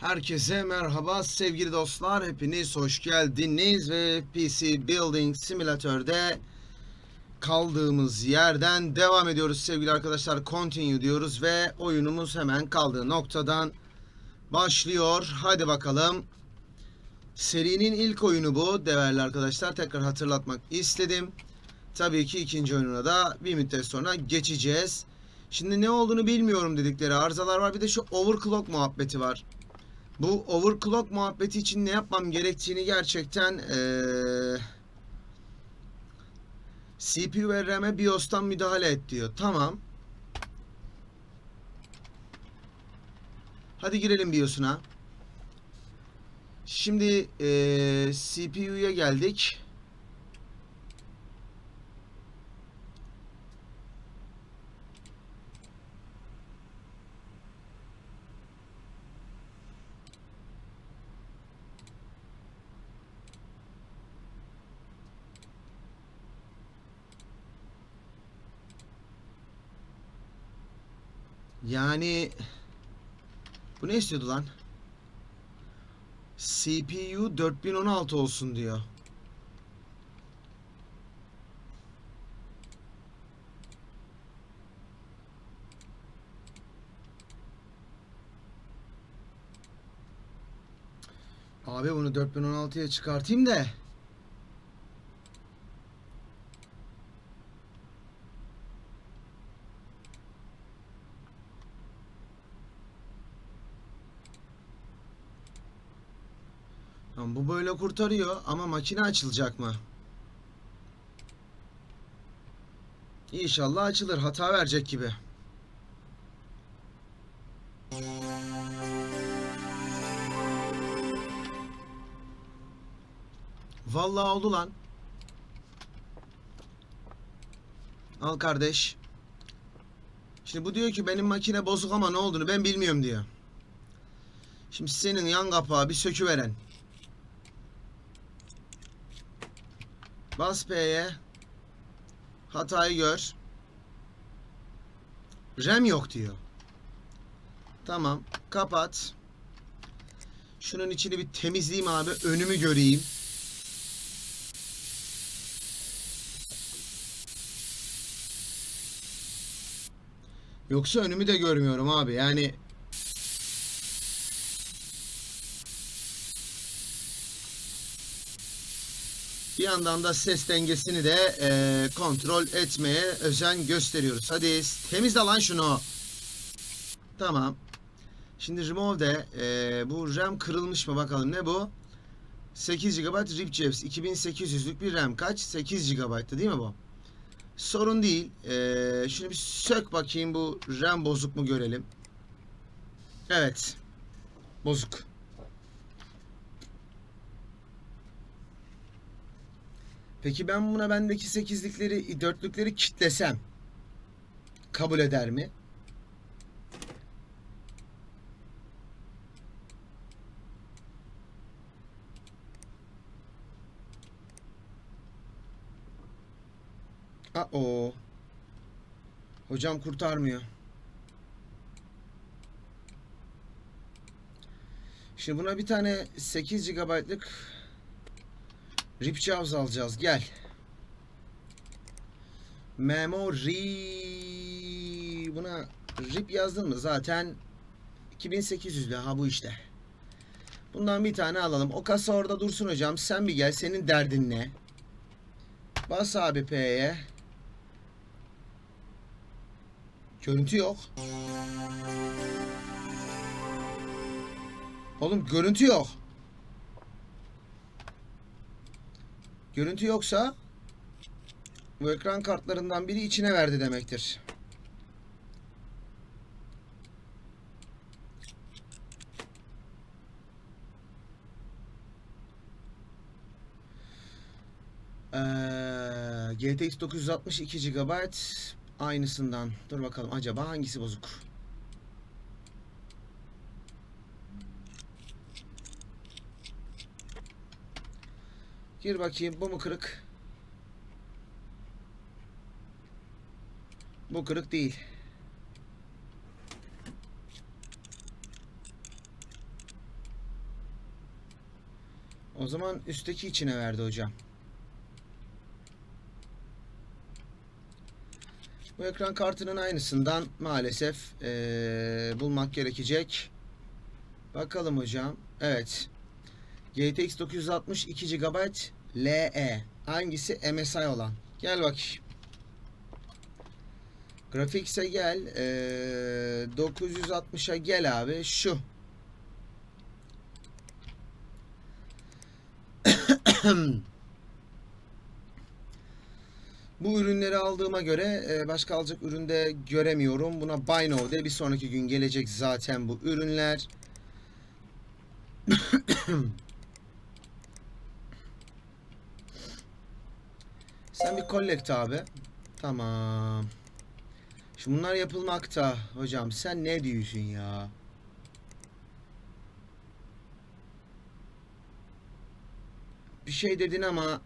Herkese merhaba sevgili dostlar. Hepiniz hoş geldiniz ve PC Building Simülatör'de kaldığımız yerden devam ediyoruz sevgili arkadaşlar. Continue diyoruz ve oyunumuz hemen kaldığı noktadan başlıyor. Hadi bakalım. Serinin ilk oyunu bu değerli arkadaşlar. Tekrar hatırlatmak istedim. Tabii ki ikinci oyununa da bir müddet sonra geçeceğiz. Şimdi ne olduğunu bilmiyorum dedikleri arızalar var. Bir de şu overclock muhabbeti var. Bu overclock muhabbeti için ne yapmam gerektiğini gerçekten ee, CPU ve RAM'e BIOS'tan müdahale et diyor. Tamam. Hadi girelim BIOS'una. Şimdi ee, CPU'ya geldik. Yani bu ne istiyordu lan? CPU 4016 olsun diyor. Abi bunu 4016'ya çıkartayım da. Bu böyle kurtarıyor ama makine açılacak mı? İnşallah açılır. Hata verecek gibi. Vallahi oldu lan. Al kardeş. Şimdi bu diyor ki benim makine bozuk ama ne olduğunu ben bilmiyorum diyor. Şimdi senin yan kapağı bir söküveren. Bas P'ye. Hatayı gör. RAM yok diyor. Tamam. Kapat. Şunun içini bir temizleyeyim abi. Önümü göreyim. Yoksa önümü de görmüyorum abi. Yani Bir yandan da ses dengesini de e, kontrol etmeye özen gösteriyoruz. Hadi temizle lan şunu. Tamam. Şimdi remove'de e, bu RAM kırılmış mı bakalım ne bu? 8 GB RIP Jeffs 2800'lük bir RAM kaç? 8 GB'tı değil mi bu? Sorun değil. E, şunu bir sök bakayım bu RAM bozuk mu görelim. Evet. Bozuk. Peki ben buna bendeki sekizlikleri, dörtlükleri kitlesem kabul eder mi? o. Hocam kurtarmıyor. Şimdi buna bir tane 8 GB'lık Rip Jaws alacağız. Gel. Memory. Buna rip yazdın mı? Zaten 2800'lü. Ha bu işte. Bundan bir tane alalım. O kasa orada dursun hocam. Sen bir gel. Senin derdin ne? Bas abi P'ye. Görüntü yok. Oğlum görüntü yok. Görüntü yoksa bu ekran kartlarından biri içine verdi demektir. Ee, GTX 960 GB aynısından. Dur bakalım acaba hangisi bozuk? Gir bakayım bu mu kırık? Bu kırık değil. O zaman üstteki içine verdi hocam. Bu ekran kartının aynısından maalesef eee, bulmak gerekecek. Bakalım hocam. Evet. GTX 960 2 GB LE. Hangisi MSI olan? Gel bakayım. Graphics'e gel. Eee 960'a gel abi. Şu. Bu ürünleri aldığıma göre e, başka alacak üründe göremiyorum. Buna buy now de bir sonraki gün gelecek zaten bu ürünler. Sen bir collect abi. Tamam. Şimdi bunlar yapılmakta. Hocam sen ne diyorsun ya? Bir şey dedin ama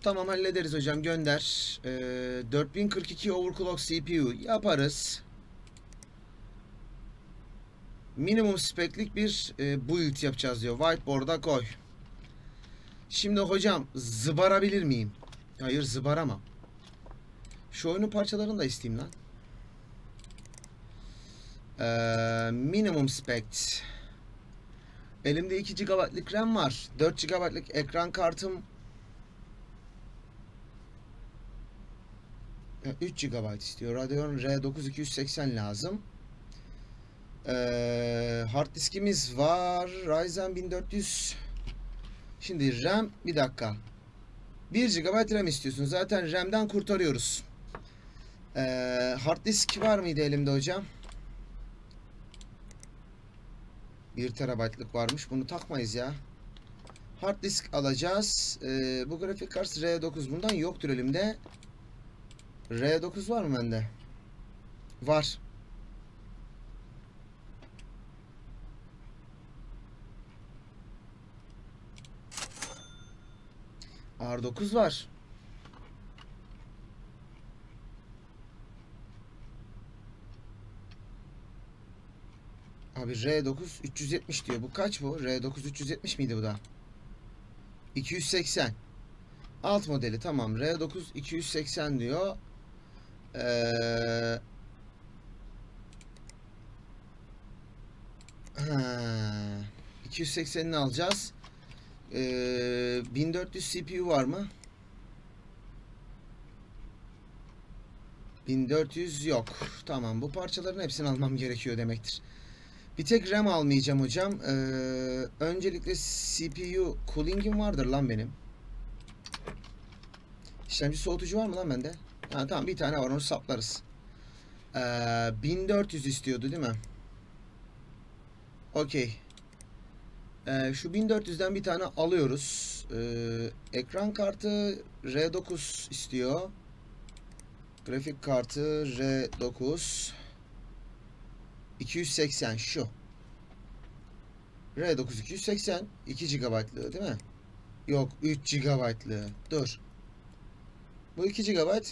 Tamam hallederiz hocam gönder. Ee, 4042 overclock CPU yaparız. Minimum speklik bir e, build yapacağız diyor. Whiteboard'a koy. Şimdi hocam zıbarabilir miyim? Hayır zıbaramam. Şu oyunun parçalarını da isteyeyim lan. Ee, minimum spec. Elimde 2 GB'lık RAM var. 4 GB'lık ekran kartım 3 GB istiyor. Radeon R9 280 lazım. Ee, hard diskimiz var. Ryzen 1400. Şimdi RAM bir dakika. 1 GB RAM istiyorsun. Zaten RAM'den kurtarıyoruz. Ee, hard disk var mıydı elimde hocam? 1 TB'lık varmış. Bunu takmayız ya. Hard disk alacağız. Ee, bu grafik kartı R9 bundan yoktur elimde. R9 var mı bende? Var. R9 var. Abi R9 370 diyor. Bu kaç bu? R9 370 miydi bu da? 280. Alt modeli tamam. R9 280 diyor. Ee, ha, 280'ini alacağız. Ee, 1400 CPU var mı? 1400 yok. Tamam bu parçaların hepsini almam gerekiyor demektir. Bir tek RAM almayacağım hocam. Ee, öncelikle CPU cooling'im vardır lan benim. İşlemci soğutucu var mı lan bende? Ha, tamam bir tane var onu saplarız. Ee, 1400 istiyordu değil mi? Okey. Ee, şu 1400'den bir tane alıyoruz. Ee, ekran kartı R9 istiyor. Grafik kartı R9. 280 şu. R9 280 2 GB'lığı değil mi? Yok 3 GB'lığı. Dur. Bu 2 GB.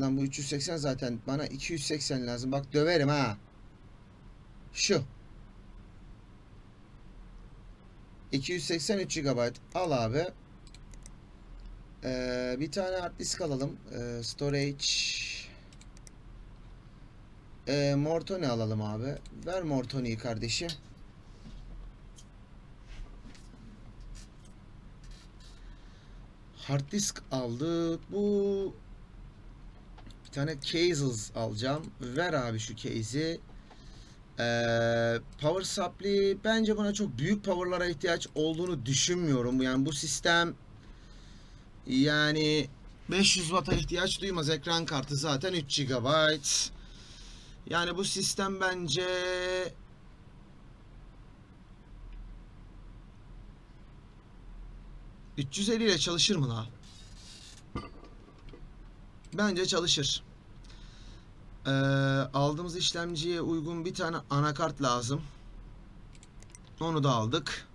Lan bu 380 zaten. Bana 280 lazım. Bak döverim ha. Şu. 283 GB. Al abi. Ee, bir tane hard disk alalım. Ee, storage. Ee, Mortoni alalım abi. Ver Mortoni'yi kardeşim. Hard disk aldık. Bu bir tane cases alacağım. Ver abi şu case'i. Ee, power supply bence buna çok büyük power'lara ihtiyaç olduğunu düşünmüyorum. Yani bu sistem yani 500 Watt'a ihtiyaç duymaz. Ekran kartı zaten 3 GB. Yani bu sistem bence ...350 ile çalışır mı la? Bence çalışır. Ee, aldığımız işlemciye uygun bir tane anakart lazım. Onu da aldık.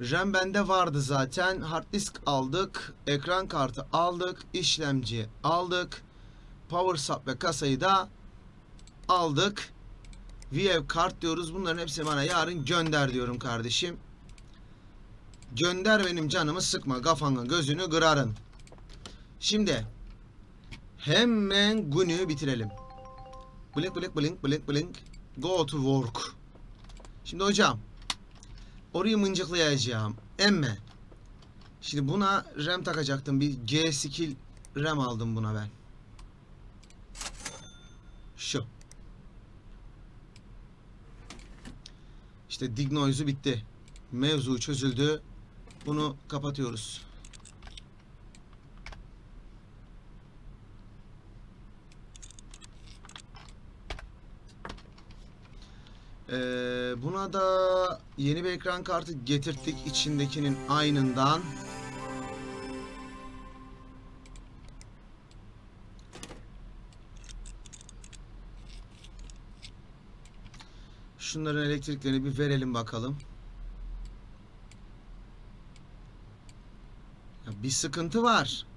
RAM bende vardı zaten. Hard disk aldık. Ekran kartı aldık. işlemci aldık. Power sub ve kasayı da aldık. Have kart diyoruz. Bunların hepsini bana yarın gönder diyorum kardeşim. Gönder benim canımı sıkma. Kafanı gözünü kırarın. Şimdi hemen günü bitirelim. Blink blink blink blink blink. Go to work. Şimdi hocam orayı mıncıklayacağım. Emme. Şimdi buna RAM takacaktım. Bir G skill RAM aldım buna ben. Şu. İşte dig noise'u bitti. Mevzu çözüldü. Bunu kapatıyoruz. Ee, buna da yeni bir ekran kartı getirttik içindekinin aynından. Şunların elektriklerini bir verelim bakalım. Ya bir sıkıntı var.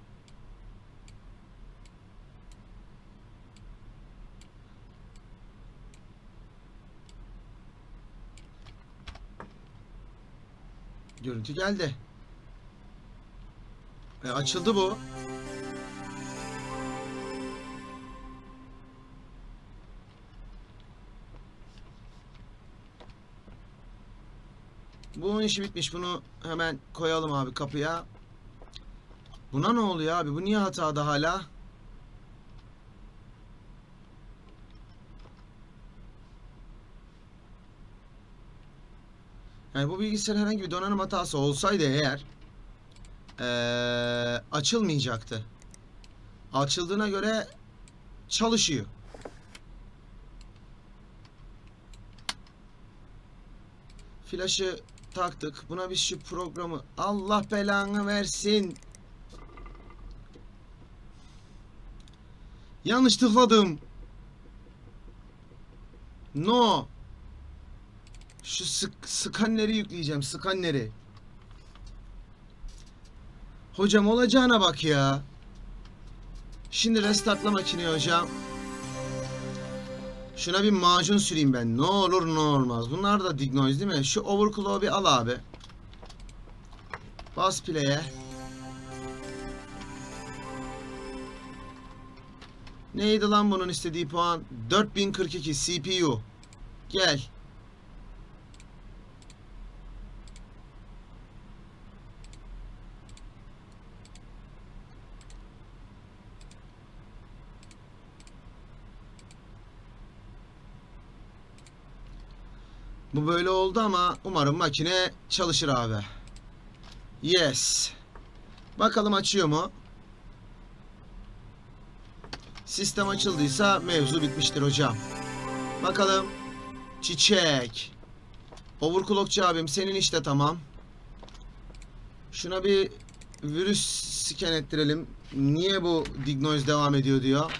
Görüntü geldi. E, açıldı bu. Bunun işi bitmiş. Bunu hemen koyalım abi kapıya. Buna ne oluyor abi? Bu niye hatada hala? Yani bu bilgisayar herhangi bir donanım hatası olsaydı eğer ee, açılmayacaktı. Açıldığına göre çalışıyor. Flaşı taktık. Buna biz şu programı Allah belanı versin. Yanlış tıkladım. No. Şu sık skaneri yükleyeceğim. Skaneri. Hocam olacağına bak ya. Şimdi restartla makineyi hocam. Şuna bir macun süreyim ben. Ne olur ne olmaz. Bunlar da dig değil mi? Şu overclock'u bir al abi. Bas play'e. Neydi lan bunun istediği puan? 4042 CPU. Gel. Bu böyle oldu ama umarım makine çalışır abi. Yes. Bakalım açıyor mu? Sistem açıldıysa mevzu bitmiştir hocam. Bakalım. Çiçek. Overclockçu abim senin işte tamam. Şuna bir virüs scan ettirelim. Niye bu dig noise devam ediyor diyor.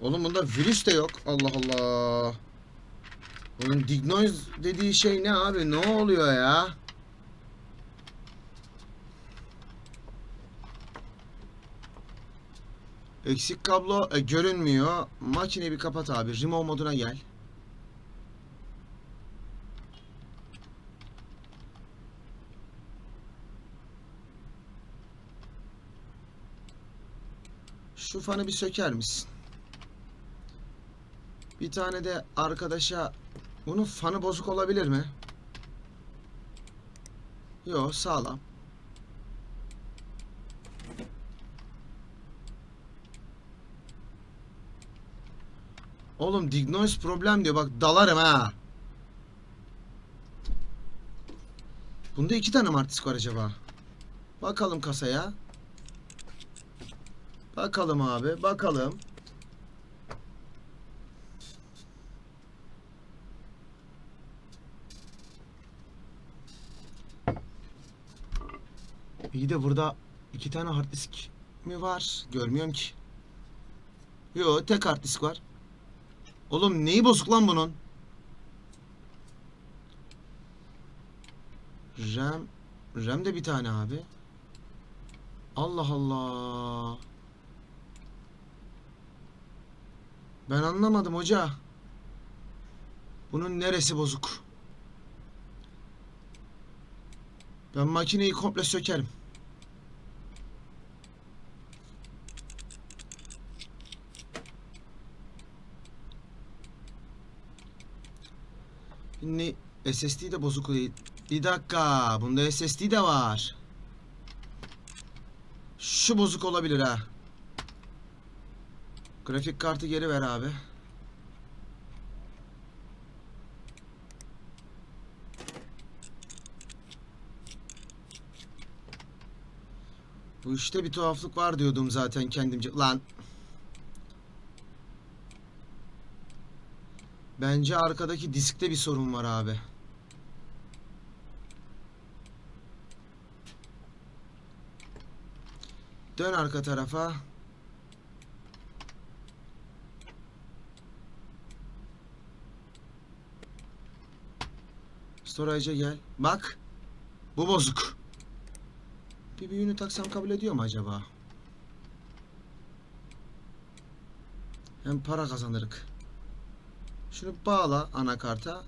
Oğlum bunda virüs de yok. Allah Allah. Bunun dig noise dediği şey ne abi? Ne oluyor ya? Eksik kablo e, görünmüyor. Makineyi bir kapat abi. Remove moduna gel. Şu fanı bir söker misin? Bir tane de arkadaşa bunun fanı bozuk olabilir mi? Yok sağlam. Oğlum dig problem diyor bak dalarım ha. Bunda iki tane mi artist var acaba? Bakalım kasaya. Bakalım abi bakalım. İyi de burada iki tane hard disk mi var? Görmüyorum ki. Yo tek hard disk var. Oğlum neyi bozuk lan bunun? RAM RAM de bir tane abi. Allah Allah. Ben anlamadım hoca. Bunun neresi bozuk? Ben makineyi komple sökerim. Şimdi SSD de bozuk değil. Bir dakika. Bunda SSD de var. Şu bozuk olabilir ha. Grafik kartı geri ver abi. Bu işte bir tuhaflık var diyordum zaten kendimce. Lan. Bence arkadaki diskte bir sorun var abi. Dön arka tarafa. Storage'a gel. Bak. Bu bozuk. Bir büyüğünü taksam kabul ediyor mu acaba? Hem para kazanırık. Şunu bağla anakarta.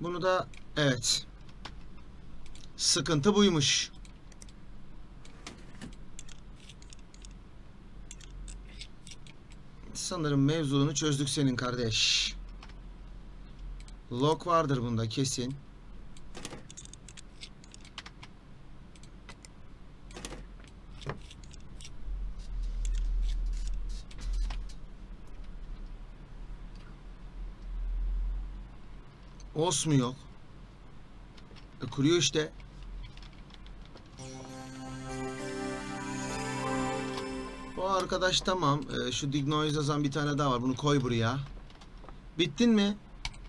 Bunu da evet. Sıkıntı buymuş. Sanırım mevzunu çözdük senin kardeş. Lock vardır bunda kesin. Os mu yok? E, kuruyor işte. Bu arkadaş tamam. E, şu Dignoise yazan bir tane daha var. Bunu koy buraya. Bittin mi?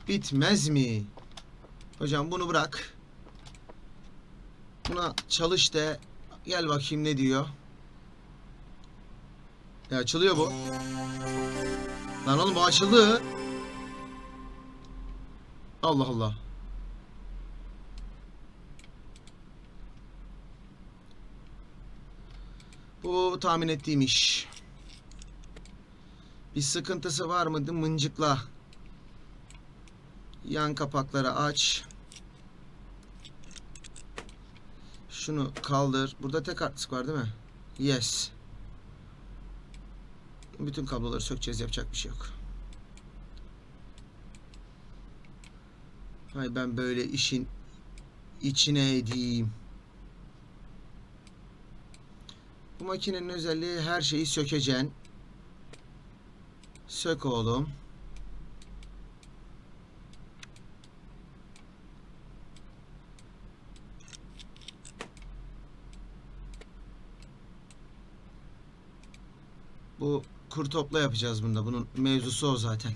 Bitmez mi? Hocam bunu bırak. Buna çalış de. Gel bakayım ne diyor. Ya açılıyor bu. Lan oğlum bu açıldı. Allah Allah. Bu tahmin ettiğim iş. Bir sıkıntısı var mıydı? Mıncıkla. Yan kapakları aç. Şunu kaldır. Burada tek artist var değil mi? Yes. Bütün kabloları sökeceğiz. Yapacak bir şey yok. Hay ben böyle işin içine edeyim. Bu makinenin özelliği her şeyi sökeceksin. Sök oğlum. Bu kur topla yapacağız bunda. Bunun mevzusu o zaten.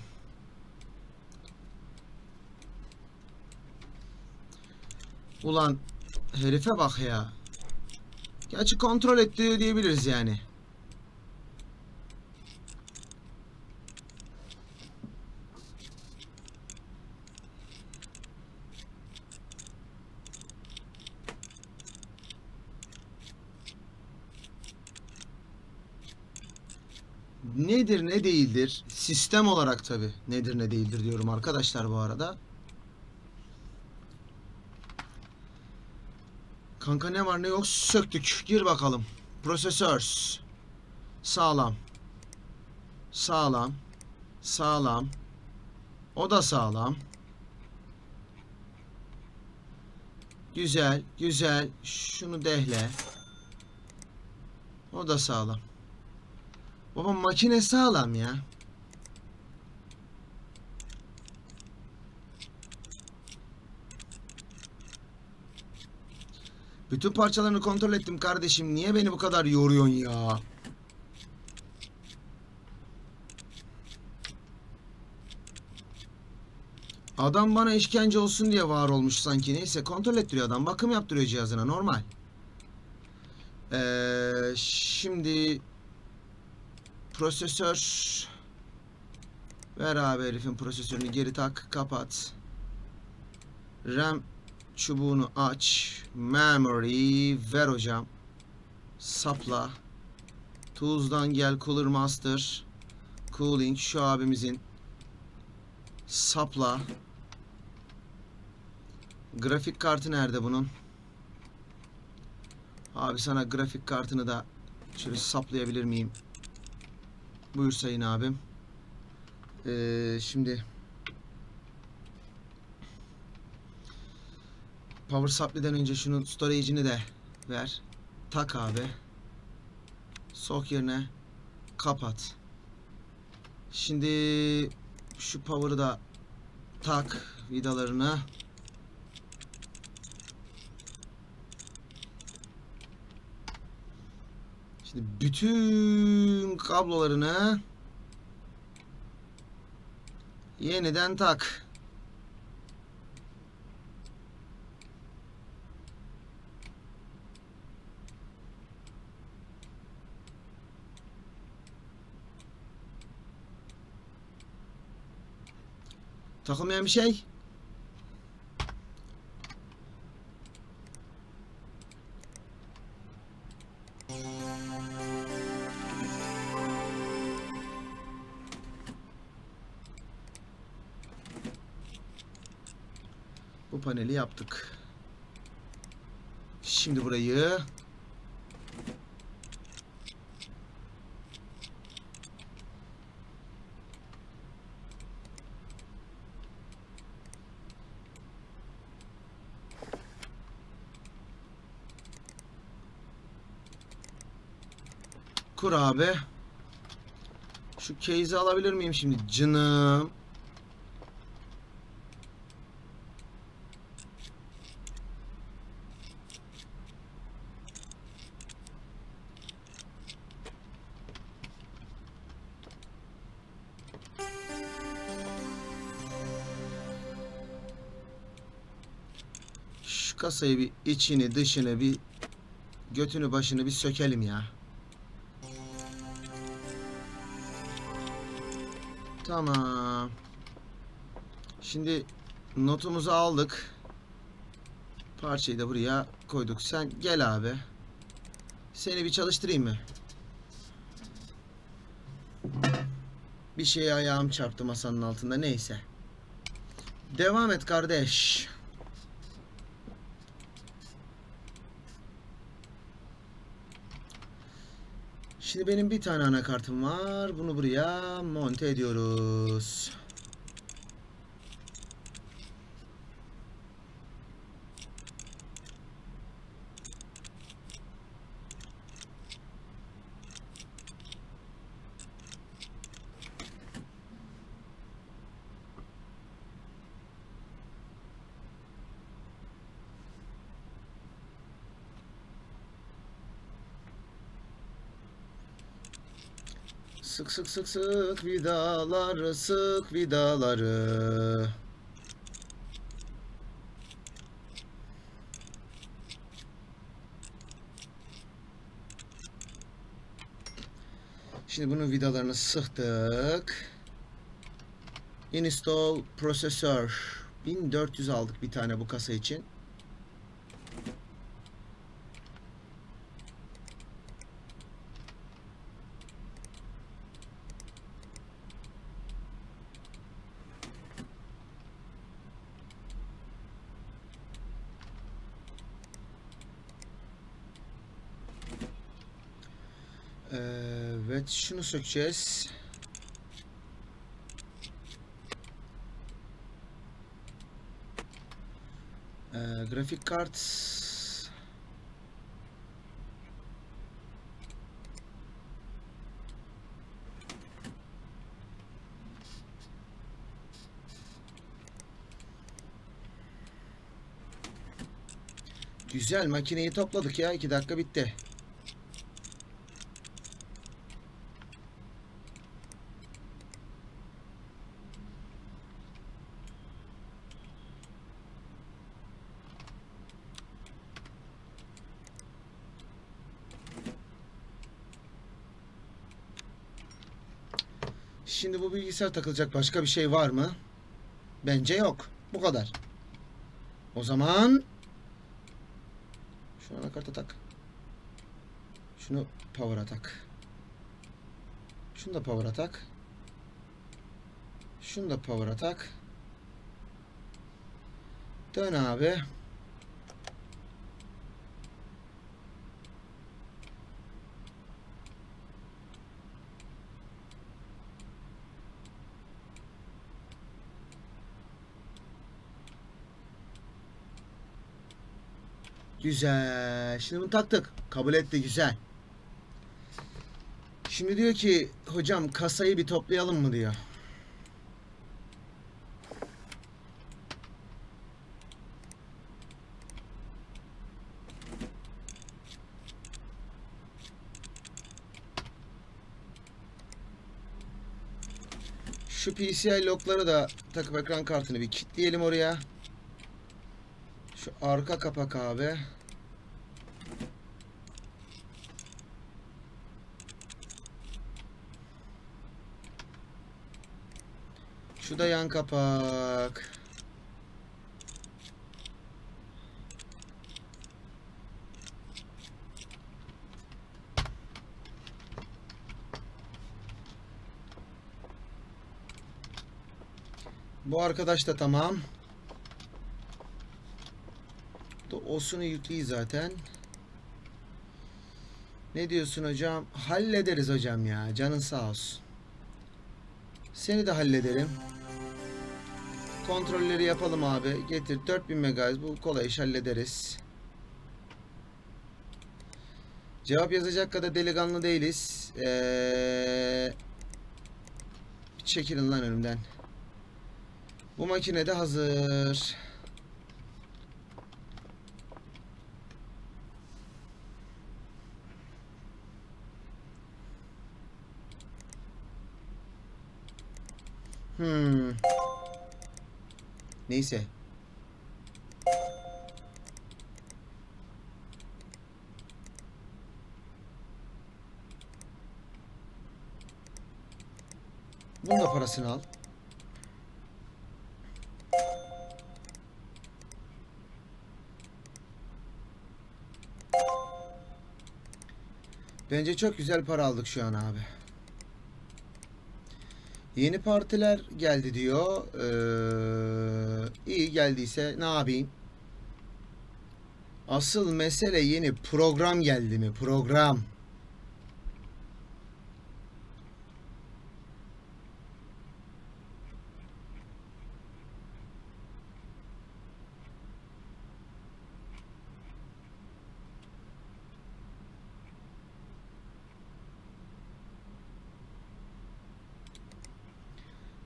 Ulan herife bak ya. Gerçi kontrol etti diyebiliriz yani. Nedir ne değildir? Sistem olarak tabi. Nedir ne değildir diyorum arkadaşlar bu arada. Kanka ne var ne yok söktük. Gir bakalım. Prosesör. Sağlam. Sağlam. Sağlam. O da sağlam. Güzel, güzel. Şunu dehle. O da sağlam. Baba makine sağlam ya. Bütün parçalarını kontrol ettim kardeşim. Niye beni bu kadar yoruyorsun ya? Adam bana işkence olsun diye var olmuş sanki. Neyse kontrol ettiriyor adam. Bakım yaptırıyor cihazına normal. Ee, şimdi prosesör ver abi herifin prosesörünü geri tak kapat. RAM çubuğunu aç. Memory ver hocam. Sapla. Tools'dan gel Cooler Master. Cooling şu abimizin Sapla. Grafik kartı nerede bunun? Abi sana grafik kartını da şöyle saplayabilir miyim? Buyur sayın abim. Ee, şimdi Power supply'den önce şunun storage'ini de ver. Tak abi. Sok yerine kapat. Şimdi şu power'ı da tak vidalarına. Şimdi bütün kablolarını yeniden tak. Takılmayan bir şey. Bu paneli yaptık. Şimdi burayı kur abi. Şu case'i alabilir miyim şimdi canım? Şu kasayı bir içini dışını bir götünü başını bir sökelim ya. Tamam. Şimdi notumuzu aldık. Parçayı da buraya koyduk. Sen gel abi. Seni bir çalıştırayım mı? Bir şeye ayağım çarptı masanın altında. Neyse. Devam et kardeş. Şimdi benim bir tane anakartım var. Bunu buraya monte ediyoruz. Sık sık sık sık vidaları sık vidaları. Şimdi bunun vidalarını sıktık. Install prosesör. 1400 aldık bir tane bu kasa için. Evet şunu sökeceğiz. Ee, grafik kart Güzel makineyi topladık ya 2 dakika bitti. bilgisayar takılacak başka bir şey var mı? Bence yok. Bu kadar. O zaman şu anakarta tak. Şunu power'a tak. Şunu da power'a tak. Şunu da power'a tak. Dön abi. Güzel. Şimdi bunu taktık. Kabul etti güzel. Şimdi diyor ki hocam kasayı bir toplayalım mı diyor. Şu PCI logları da takıp ekran kartını bir kilitleyelim oraya. Şu arka kapak abi. Şu da yan kapak. Bu arkadaş da tamam. Osunu yükleyi zaten. Ne diyorsun hocam? Hallederiz hocam ya. Canın sağ olsun. Seni de hallederim. Kontrolleri yapalım abi. Getir 4000 MHz. Bu kolay iş hallederiz. Cevap yazacak kadar delikanlı değiliz. Ee, çekilin lan önümden. Bu makine de hazır. Hmm. Neyse. Bunun da parasını al. Bence çok güzel para aldık şu an abi. Yeni partiler geldi diyor. Ee, iyi geldiyse ne yapayım? Asıl mesele yeni program geldi mi? Program.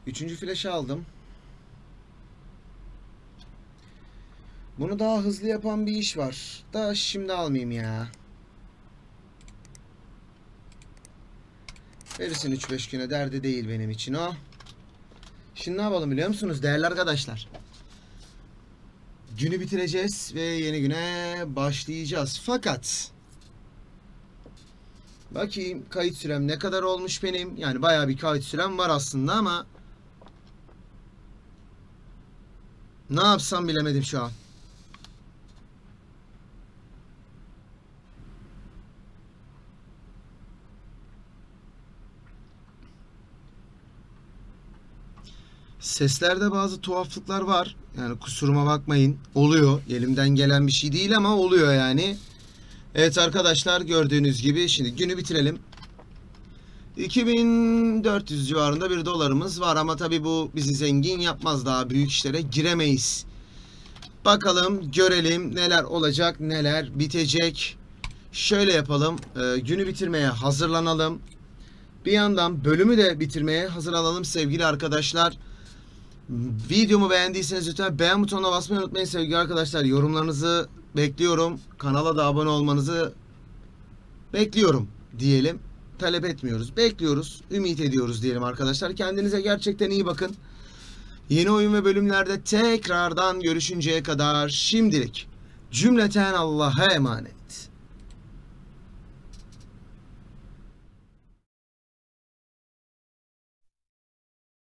Üçüncü flaşı aldım. Bunu daha hızlı yapan bir iş var. Da şimdi almayayım ya. Verirsin 3-5 güne derdi değil benim için o. Şimdi ne yapalım biliyor musunuz değerli arkadaşlar? Günü bitireceğiz ve yeni güne başlayacağız. Fakat bakayım kayıt sürem ne kadar olmuş benim. Yani bayağı bir kayıt sürem var aslında ama Ne yapsam bilemedim şu an. Seslerde bazı tuhaflıklar var. Yani kusuruma bakmayın. Oluyor. Elimden gelen bir şey değil ama oluyor yani. Evet arkadaşlar gördüğünüz gibi şimdi günü bitirelim. 2400 civarında bir dolarımız var ama tabi bu bizi zengin yapmaz daha büyük işlere giremeyiz. Bakalım görelim neler olacak neler bitecek. Şöyle yapalım e, günü bitirmeye hazırlanalım. Bir yandan bölümü de bitirmeye hazırlanalım sevgili arkadaşlar. Videomu beğendiyseniz lütfen beğen butonuna basmayı unutmayın sevgili arkadaşlar. Yorumlarınızı bekliyorum. Kanala da abone olmanızı bekliyorum diyelim talep etmiyoruz. Bekliyoruz, ümit ediyoruz diyelim arkadaşlar. Kendinize gerçekten iyi bakın. Yeni oyun ve bölümlerde tekrardan görüşünceye kadar şimdilik cümleten Allah'a emanet.